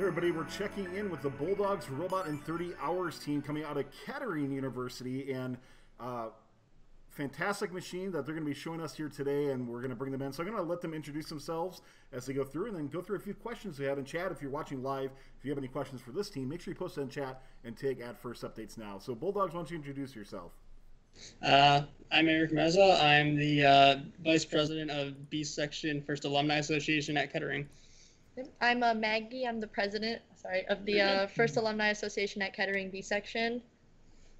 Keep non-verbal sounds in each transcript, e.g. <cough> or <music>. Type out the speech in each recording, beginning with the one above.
Everybody, we're checking in with the Bulldogs Robot in 30 Hours team coming out of Kettering University and uh, fantastic machine that they're going to be showing us here today and we're going to bring them in. So I'm going to let them introduce themselves as they go through and then go through a few questions we have in chat. If you're watching live, if you have any questions for this team, make sure you post it in chat and take at first updates now. So Bulldogs, why don't you introduce yourself? Uh, I'm Eric Meza. I'm the uh, Vice President of B Section First Alumni Association at Kettering. I'm uh, Maggie. I'm the president, sorry, of the uh, First Alumni Association at Kettering B section.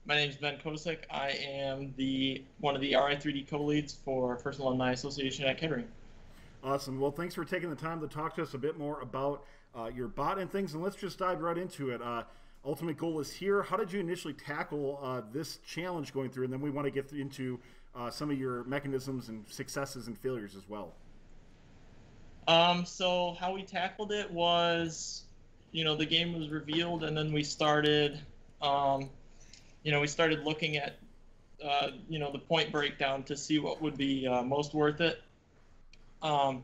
My name is Ben Kosick. I am the one of the RI3D co-leads for First Alumni Association at Kettering. Awesome. Well, thanks for taking the time to talk to us a bit more about uh, your bot and things, and let's just dive right into it. Uh, ultimate goal is here. How did you initially tackle uh, this challenge going through, and then we want to get into uh, some of your mechanisms and successes and failures as well. Um, so how we tackled it was, you know, the game was revealed, and then we started, um, you know, we started looking at, uh, you know, the point breakdown to see what would be uh, most worth it. Um,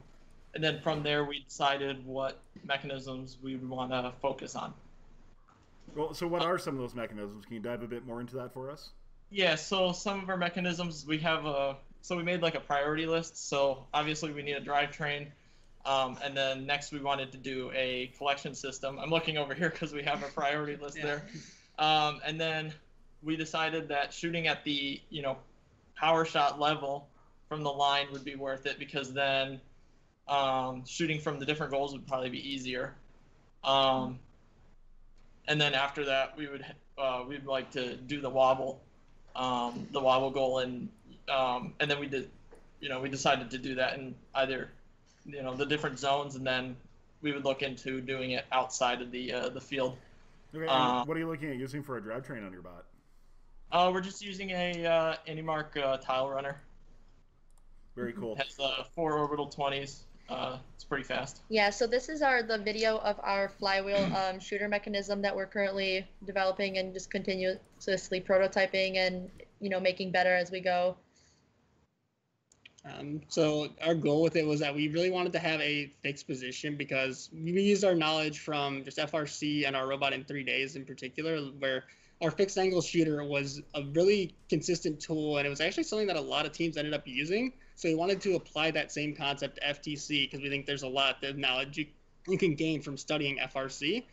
and then from there, we decided what mechanisms we would want to focus on. Well, so what are some of those mechanisms? Can you dive a bit more into that for us? Yeah, so some of our mechanisms we have a so we made like a priority list. So obviously we need a drivetrain. Um, and then next we wanted to do a collection system. I'm looking over here because we have a priority <laughs> list Yeah. there. Um, and then we decided that shooting at the you know power shot level from the line would be worth it because then um, shooting from the different goals would probably be easier. Um, and then after that we would uh, we'd like to do the wobble, um, the wobble goal, and um, and then we did, you know, we decided to do that in either you know the different zones, and then we would look into doing it outside of the uh, the field. Okay, Uh, what are you looking at using for a drivetrain on your bot? Uh, we're just using a uh, AndyMark uh, tile runner. Very cool. It has uh, four orbital twenties. Uh, it's pretty fast. Yeah, so this is our the video of our flywheel <clears throat> um, shooter mechanism that we're currently developing and just continuously prototyping and you know making better as we go. Um, so our goal with it was that we really wanted to have a fixed position because we used our knowledge from just FRC and our robot in three days in particular, where our fixed angle shooter was a really consistent tool, and it was actually something that a lot of teams ended up using. So we wanted to apply that same concept to FTC because we think there's a lot of knowledge you, you can gain from studying FRC.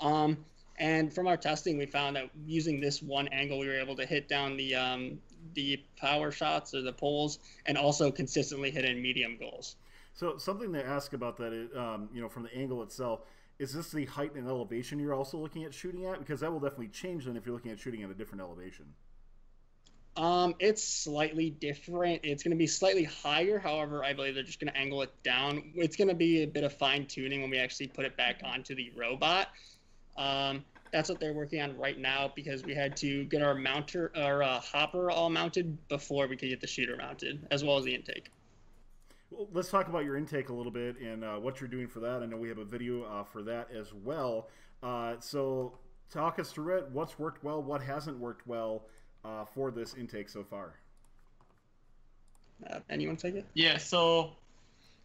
Um, and from our testing, we found that using this one angle, we were able to hit down the um, the power shots or the poles, and also consistently hitting medium goals. So something to ask about that, is, um, you know, from the angle itself, is this the height and elevation you're also looking at shooting at? Because that will definitely change then if you're looking at shooting at a different elevation. Um, it's slightly different. It's going to be slightly higher. However, I believe they're just going to angle it down. It's going to be a bit of fine tuning when we actually put it back onto the robot. Um, that's what they're working on right now because we had to get our mounter our uh, hopper all mounted before we could get the shooter mounted, as well as the intake. Well, let's talk about your intake a little bit and uh, what you're doing for that. I know we have a video uh, for that as well. Uh, so talk us through it. What's worked well? What hasn't worked well uh, for this intake so far? Uh, anyone take it? Yeah, so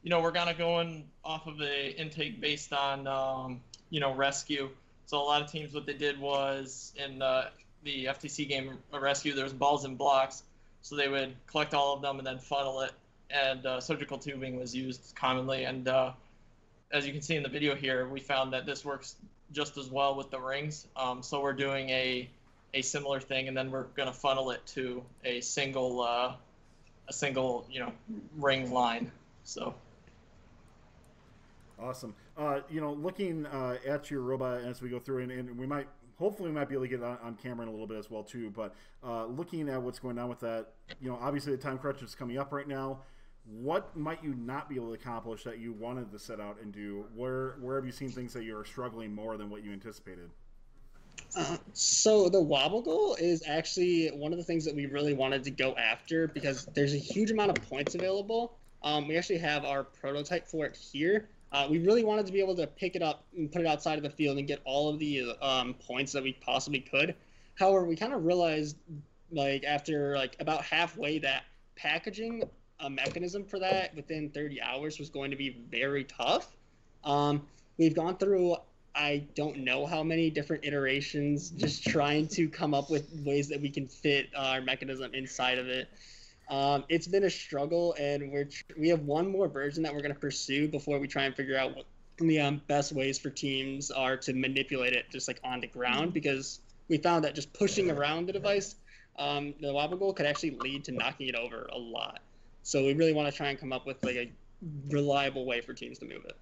you know we're kind of going off of the intake based on um, you know Ruckus. So a lot of teams, what they did was in uh, the FTC game Ruckus, there's balls and blocks, so they would collect all of them and then funnel it. And uh, surgical tubing was used commonly. And uh, as you can see in the video here, we found that this works just as well with the rings. Um, so we're doing a a similar thing, and then we're going to funnel it to a single uh, a single you know ring line. So Awesome. Uh, you know, looking uh, at your robot as we go through, and, and we might, hopefully, we might be able to get on, on camera in a little bit as well too. But uh, looking at what's going on with that, you know, obviously the time crunch is coming up right now. What might you not be able to accomplish that you wanted to set out and do? Where where have you seen things that you're struggling more than what you anticipated? Uh, so the wobble goal is actually one of the things that we really wanted to go after because there's a huge amount of points available. Um, we actually have our prototype for it here. Uh, we really wanted to be able to pick it up and put it outside of the field and get all of the um, points that we possibly could. However, we kind of realized, like after like about halfway, that packaging a mechanism for that within 30 hours was going to be very tough. Um, we've gone through I don't know how many different iterations, just trying to come up with ways that we can fit our mechanism inside of it. Um, it's been a struggle, and we're tr- we have one more version that we're going to pursue before we try and figure out what the um, best ways for teams are to manipulate it just like on the ground because we found that just pushing around the device, um, the wobble goal could actually lead to knocking it over a lot. So we really want to try and come up with like a reliable way for teams to move it.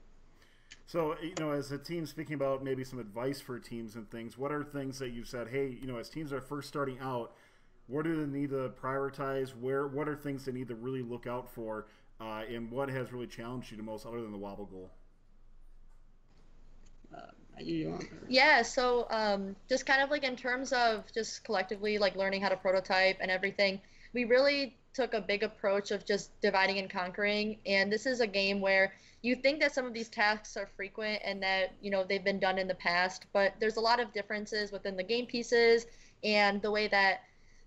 So, you know, as a team speaking about maybe some advice for teams and things, what are things that you've said, hey, you know, as teams are first starting out, what do they need to prioritize? Where what are things they need to really look out for? Uh, and what has really challenged you the most other than the wobble goal? Uh, Yeah, so um, just kind of like in terms of just collectively like learning how to prototype and everything, we really took a big approach of just dividing and conquering. And this is a game where you think that some of these tasks are frequent and that you know they've been done in the past, but there's a lot of differences within the game pieces and the way that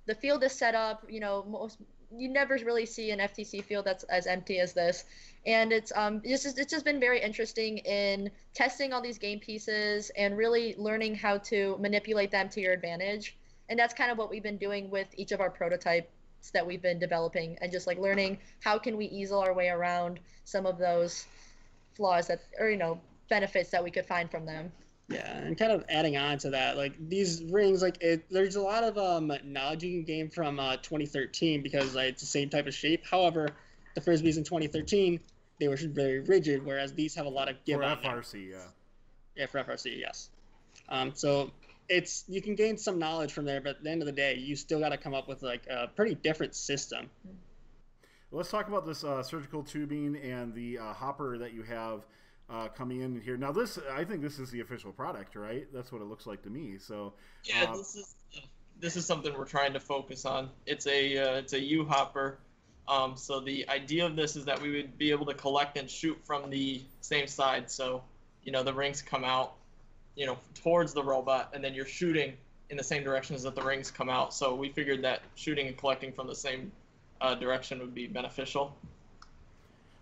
the field is set up. You know, most you never really see an FTC field that's as empty as this and it's um it's just it's just been very interesting in testing all these game pieces and really learning how to manipulate them to your advantage and that's kind of what we've been doing with each of our prototypes that we've been developing and just like learning how can we easel our way around some of those flaws that or you know benefits that we could find from them Yeah, and kind of adding on to that, like these rings, like it, there's a lot of um, knowledge you can gain from uh, 2013 because like, it's the same type of shape. However, the frisbees in 2013 they were very rigid, whereas these have a lot of give For. FRC, yeah. Yeah, for FRC, yes. Um, so it's you can gain some knowledge from there, but at the end of the day, you still got to come up with like a pretty different system. Let's talk about this uh, surgical tubing and the uh, hopper that you have uh, coming in here. Now, this I think this is the official product, right? That's what it looks like to me. So, Yeah, Um, this is this is something we're trying to focus on. It's a uh, it's a U hopper. Um, so the idea of this is that we would be able to collect and shoot from the same side. So you know the rings come out, you know, towards the robot, and then you're shooting in the same directions that the rings come out. So we figured that shooting and collecting from the same uh, direction would be beneficial.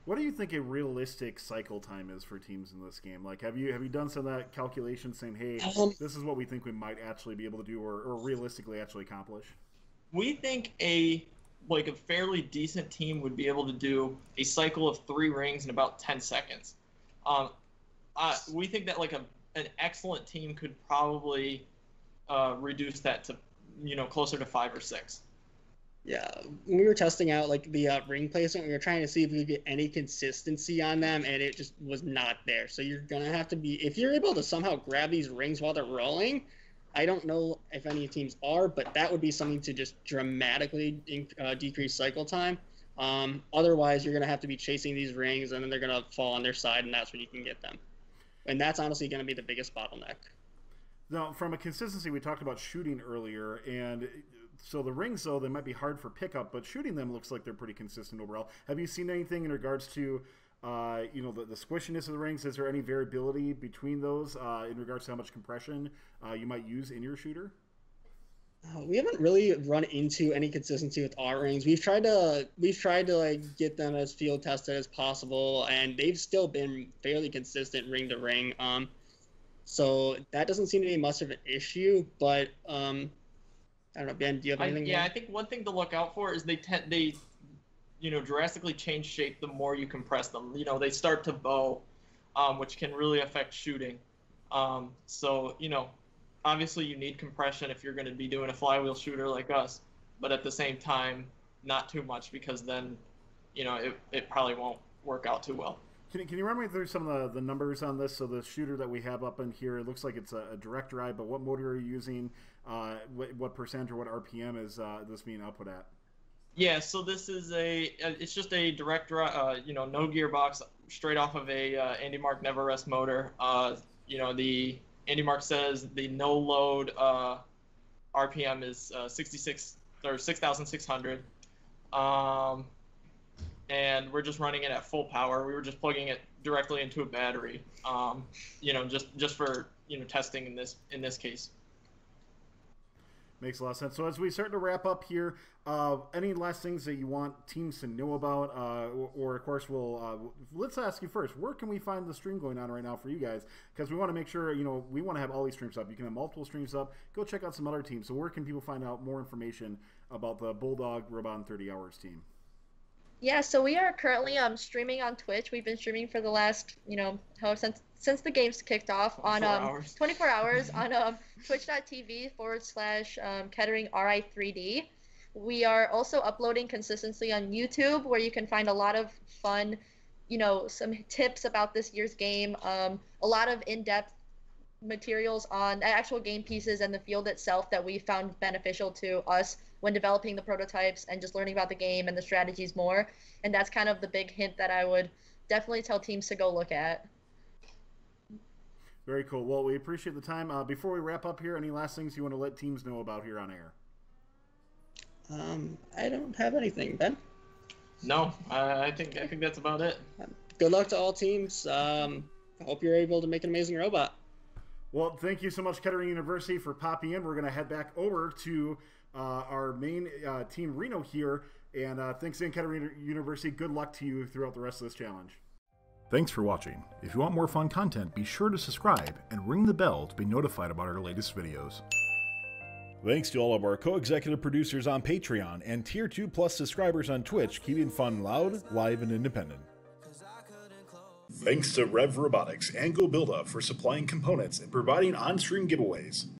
What do you think a realistic cycle time is for teams in this game? Like, have you have you done some of that calculation, saying, "Hey, Um, this is what we think we might actually be able to do, or, or realistically actually accomplish"? we think a like a fairly decent team would be able to do a cycle of three rings in about 10 seconds um, uh, we think that like a an excellent team could probably uh, reduce that to you know closer to five or six Yeah, we were testing out like the uh, ring placement, we were trying to see if we could get any consistency on them, and it just was not there. So you're gonna have to be if you're able to somehow grab these rings while they're rolling. I don't know if any teams are, but that would be something to just dramatically uh, decrease cycle time. Um, otherwise, you're gonna have to be chasing these rings, and then they're gonna fall on their side, and that's when you can get them. And that's honestly gonna be the biggest bottleneck. Now, from a consistency, we talked about shooting earlier, and so the rings, though, they might be hard for pickup, but shooting them looks like they're pretty consistent overall. Have you seen anything in regards to, uh, you know, the, the squishiness of the rings? Is there any variability between those uh, in regards to how much compression uh, you might use in your shooter? Uh, we haven't really run into any consistency with our rings. We've tried to we've tried to like get them as field tested as possible, and they've still been fairly consistent ring to ring. Um, so that doesn't seem to be much of an issue. But um, I don't know, Ben. Do you have I, anything? yeah i think one thing to look out for is they tend they you know drastically change shape the more you compress them you know they start to bow um, which can really affect shooting um, so you know obviously you need compression if you're going to be doing a flywheel shooter like us but at the same time not too much because then you know it, it probably won't work out too well Can you, can you run me through some of the, the numbers on this? So the shooter that we have up in here, it looks like it's a, a direct drive, but what motor are you using? Uh, what, what percent or what RPM is uh, this being output at? Yeah, so this is a it's just a direct uh, you know no gearbox straight off of a uh, AndyMark NeveRest motor. Uh, you know the AndyMark says the no load uh, RPM is uh, 66 or 6,600. Um, and we're just running it at full power. We were just plugging it directly into a battery. Um, you know, just just for you know testing in this in this case. Makes a lot of sense. So as we start to wrap up here, uh, any last things that you want teams to know about, uh, or, or, of course, we'll uh, let's ask you first. Where can we find the stream going on right now for you guys? Because we want to make sure you know we want to have all these streams up. You can have multiple streams up. Go check out some other teams. So where can people find out more information about the Bulldog Robot in 30 Hours team? Yeah, so we are currently um streaming on Twitch. We've been streaming for the last, you know, how since since the games kicked off on um hours. 24 hours <laughs> on um twitch.tv forward slash um Kettering RI3D. We are also uploading consistently on YouTube where you can find a lot of fun, you know, some tips about this year's game, um, a lot of in-depth materials on actual game pieces and the field itself that we found beneficial to us when developing the prototypes and just learning about the game and the strategies more. And that's kind of the big hint that I would definitely tell teams to go look at. Very cool. Well, we appreciate the time. Uh, before we wrap up here, any last things you want to let teams know about here on air? Um, I don't have anything, Ben. No, I, I think I think that's about it. Good luck to all teams. Um, I hope you're able to make an amazing robot. Well, thank you so much, Kettering University, for popping in. We're going to head back over to our main uh, team, Reno, here. And uh, thanks again, Kettering University. Good luck to you throughout the rest of this challenge. Thanks for watching. If you want more fun content, be sure to subscribe and ring the bell to be notified about our latest videos. Thanks to all of our co-executive producers on Patreon and Tier 2 Plus subscribers on Twitch, keeping fun loud, live, and independent. Thanks to Rev Robotics and goBILDA for supplying components and providing on-stream giveaways.